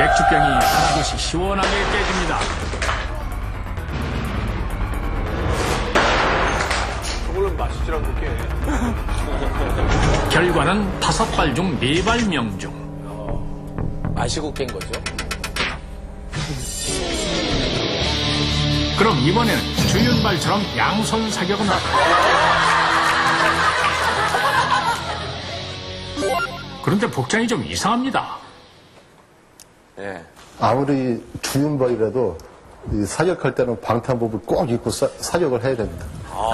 맥주병이 하나둘씩 시원하게 깨집니다. 저걸로 마시질 않고 깨. 결과는 다섯 발 중 네 발 명중. 마시고 깬 거죠. 그럼 이번에는 주윤발처럼 양손 사격은 그런데 복장이 좀 이상합니다. 예. 아무리 주윤벌이라도 이 사격할 때는 방탄복을 꼭 입고 사, 사격을 해야 됩니다.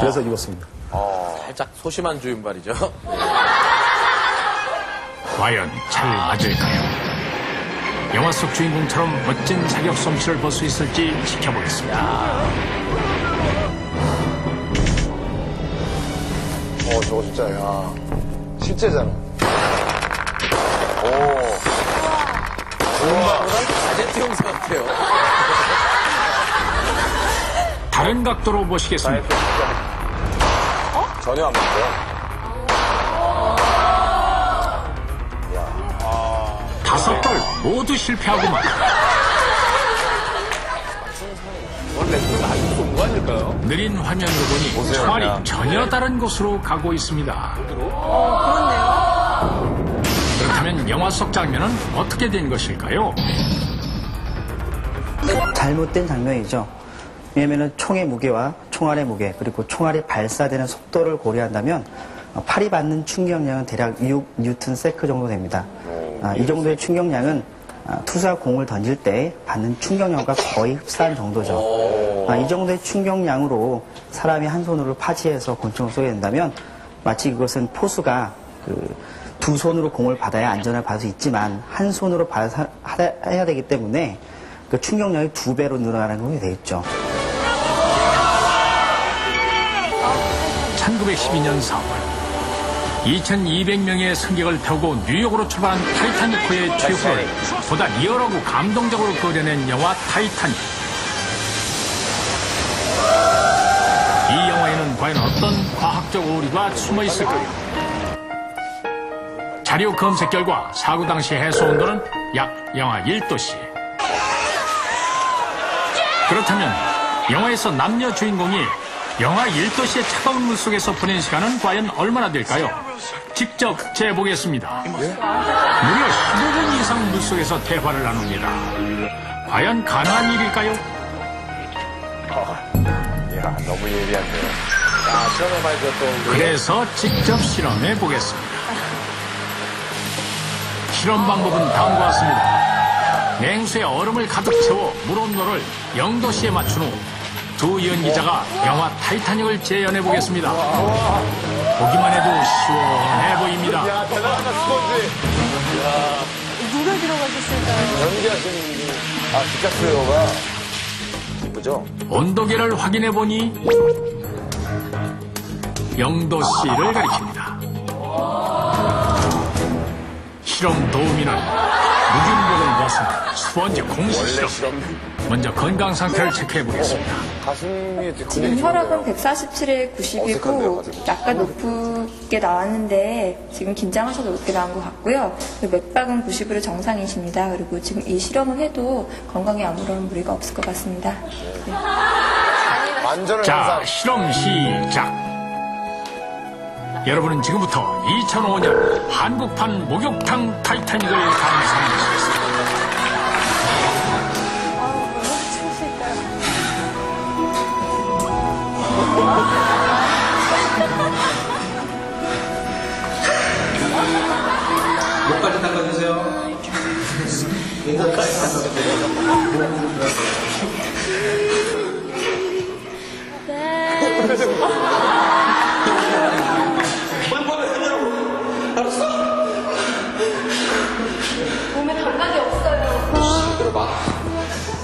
그래서 입었습니다. 살짝 소심한 주윤발이죠. 과연 잘 맞을까요? 영화 속 주인공처럼 멋진 사격 솜씨를 볼 수 있을지 지켜보겠습니다. 어, 저거 진짜, 야. 실제잖아. 아제트 형사 같아요. 다른 각도로 보시겠습니다. 전혀 안 맞고요. 다섯 발 모두 원래 그건 아주 쏜거 아닐까요? 느린 화면으로 보니 보세요, 총알이 그냥. 전혀 다른 곳으로 가고 있습니다. 그렇다면 영화 속 장면은 어떻게 된 것일까요? 잘못된 장면이죠. 왜냐하면 총의 무게와 총알의 무게 그리고 총알이 발사되는 속도를 고려한다면 어, 팔이 받는 충격량은 대략 6 뉴턴 세크 정도 됩니다. 아, 이 정도의 충격량은 아, 투수가 공을 던질 때 받는 충격량과 거의 흡사한 정도죠. 아, 이 정도의 충격량으로 사람이 한 손으로 파지해서 곤충을 쏘게 된다면 마치 그것은 포수가 그 두 손으로 공을 받아야 안전을 받을 수 있지만 한 손으로 받아 해야 되기 때문에 그 충격량이 두 배로 늘어나는 것이 되겠죠. 1912년 4월 2200명의 승객을 태우고 뉴욕으로 출발한 타이타닉호의 최후를 보다 리얼하고 감동적으로 그려낸 영화 타이타닉 이 영화에는 과연 어떤 과학적 오류가 숨어 있을까요? 자료 검색 결과 사고 당시 해수 온도는 약 영하 1도씨 그렇다면 영화에서 남녀 주인공이 영하 1도씨의 차가운 물 속에서 보낸 시간은 과연 얼마나 될까요? 직접 재보겠습니다. 무려 15분 이상 물 속에서 대화를 나눕니다. 과연 가능한 일일까요? 야, 너무 예리한데요. 아, 그래서 직접 실험해 보겠습니다. 실험 방법은 다음과 같습니다. 냉수에 얼음을 가득 채워 물 온도를 0도씨에 맞춘 후 두 연기자가 영화 타이타닉을 재현해 보겠습니다. 보기만 해도 시원해 보입니다. 야, 대단하다, 스펀지. 누가 들어가셨을까요? 연기하시는 분이. 아, 디카프리오가. 이쁘죠? 온도계를 확인해 보니 0도씨를 가리킵니다. 실험 도우미는 무균복을 벗은 스펀지 공식 실험. 먼저 건강 상태를 체크해 보겠습니다. 되게 지금? 혈압은 147에 어색한데요, 90이고 가슴이? 약간 높게 나왔는데 지금 긴장하셔서 높게 나온 것 같고요. 맥박은 90으로 정상이십니다. 그리고 지금 이 실험을 해도 건강에 아무런 무리가 없을 것 같습니다. 네. 자. 실험 시작. 여러분은 지금부터 2005년 한국판 목욕탕 타이타닉을 감상하시겠습니다. 목까지 닦아주세요. 몸에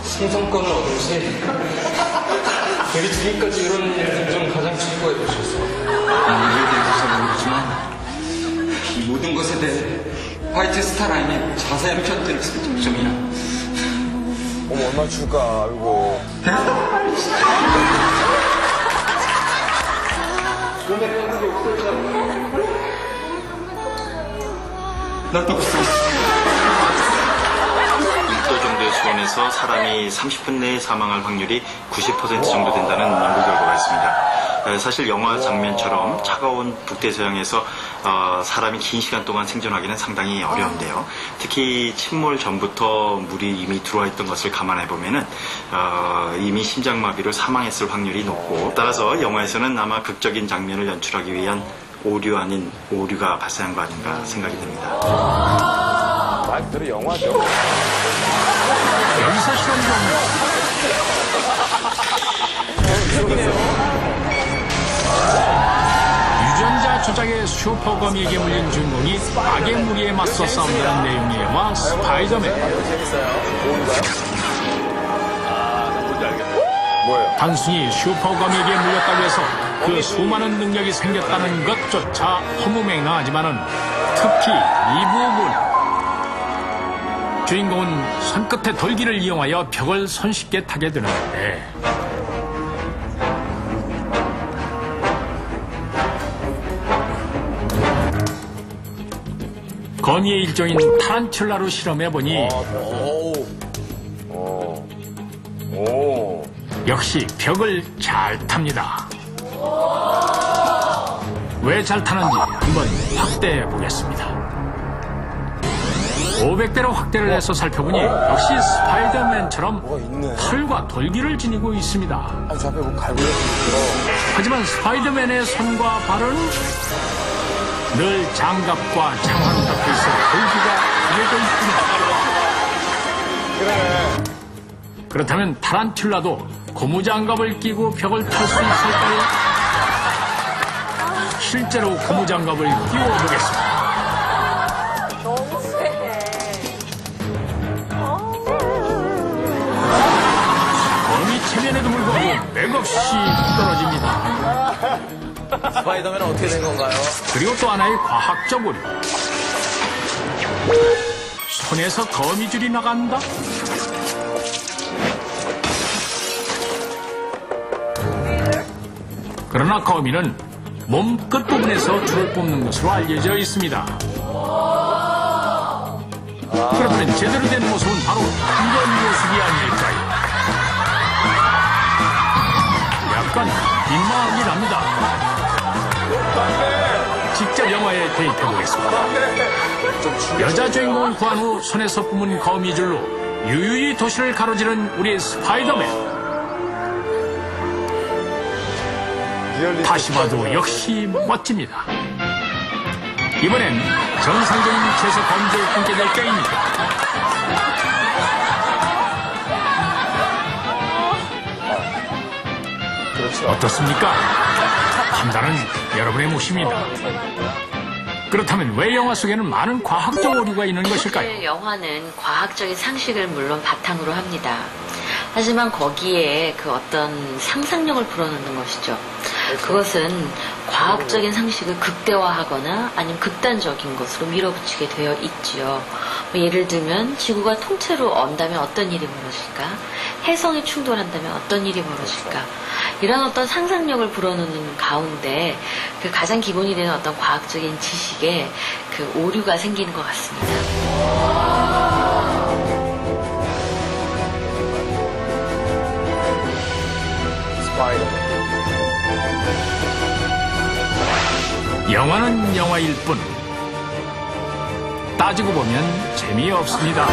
생존권을 얻은 시 우리 지금까지 이런 일들 중 가장 최고의 것이었어. 이유에 대해서 모르지만 이 모든 것에 대해 화이트 스타 라인이 자세히 편들을 설정점이야. 어머, 얼마 줄까, 아이고. 나도 없어. 중에서 사람이 30분 내에 사망할 확률이 90% 정도 된다는 연구 결과가 있습니다. 에, 사실 영화 장면처럼 차가운 북대서양에서 어, 사람이 긴 시간 동안 생존하기는 상당히 어려운데요. 특히 침몰 전부터 물이 이미 들어와 있던 것을 감안해 보면은 어, 이미 심장마비로 사망했을 확률이 높고 따라서 영화에서는 아마 극적인 장면을 연출하기 위한 오류 아닌 오류가 발생한 거 아닌가 생각이 듭니다. 말 그대로 영화죠. 유전자 조작의 슈퍼거미에게 물린 주인공이 악의 무리에 맞서 싸운다는 내용의 영화 스파이더맨? 단순히 슈퍼거미에게 물렸다고 해서 그 수많은 능력이 생겼다는 것조차 허무맹랑하지만은 특히 이 부분 주인공은 손끝의 돌기를 이용하여 벽을 손쉽게 타게 되는데 거미의 일종인 타란툴라로 실험해보니 오. 역시 벽을 잘 탑니다. 왜 잘 타는지 한번 확대해 보겠습니다. 500대로 확대를 해서 살펴보니 역시 스파이더맨처럼 털과 돌기를 지니고 있습니다. 뭐. 하지만 스파이더맨의 손과 발은 늘 장갑과 창환 덮여 있어 돌기가 가려져 있습니다. 그렇다면 타란툴라도 고무장갑을 끼고 벽을 탈 수 있을까요? 실제로 고무장갑을 끼워보겠습니다. 체면에도 불구하고 맥없이 떨어집니다. 스파이더맨은 어떻게 된 건가요? 그리고 또 하나의 과학적 오류. 손에서 거미줄이 나간다? 그러나 거미는 몸 끝부분에서 줄을 뽑는 것으로 알려져 있습니다. 그렇다면 제대로 된 모습은 바로 이런 모습이 아닐까요? 약간 민망하긴 합니다. 직접 영화에 대입해 보겠습니다. 여자 주인공을 구한 후 손에서 뿜은 거미줄로 유유히 도시를 가로지른 우리 스파이더맨. 다시 봐도 역시 멋집니다. 이번엔 정상적인 채소 범죄를 품게 될 게임입니다. 어떻습니까? 판단은 여러분의 몫입니다. 그렇다면 왜 영화 속에는 많은 과학적 오류가 있는 것일까요? 사실 영화는 과학적인 상식을 물론 바탕으로 합니다. 하지만 거기에 그 어떤 상상력을 불어넣는 것이죠. 그것은 과학적인 상식을 극대화하거나 아니면 극단적인 것으로 밀어붙이게 되어 있지요. 뭐 예를 들면 지구가 통째로 언다면 어떤 일이 벌어질까? 해성이 충돌한다면 어떤 일이 벌어질까? 이런 어떤 상상력을 불어넣는 가운데 그 가장 기본이 되는 어떤 과학적인 지식에 그 오류가 생기는 것 같습니다. 영화는 영화일 뿐 따지고 보면 재미없습니다.